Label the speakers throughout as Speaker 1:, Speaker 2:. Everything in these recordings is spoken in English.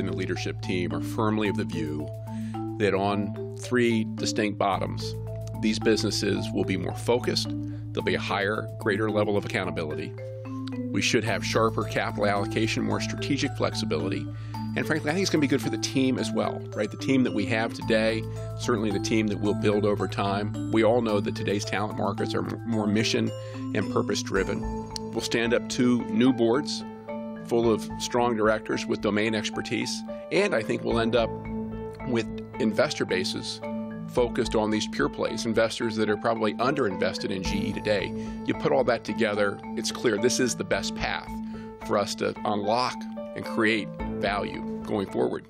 Speaker 1: and the leadership team are firmly of the view that on three distinct bottoms, these businesses will be more focused, there'll be a higher, greater level of accountability. We should have sharper capital allocation, more strategic flexibility, and frankly, I think it's going to be good for the team as well, right? The team that we have today, certainly the team that we'll build over time. We all know that today's talent markets are more mission and purpose driven. We'll stand up two new boards full of strong directors with domain expertise, and I think we'll end up with investor bases focused on these pure plays, investors that are probably underinvested in GE today. You put all that together, it's clear this is the best path for us to unlock and create value going forward.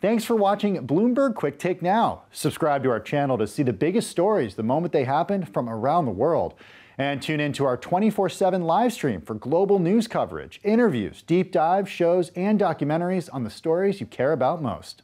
Speaker 2: Thanks for watching Bloomberg Quicktake Now. Subscribe to our channel to see the biggest stories the moment they happen from around the world. And tune in to our 24 7 live stream for global news coverage, interviews, deep dive shows, and documentaries on the stories you care about most.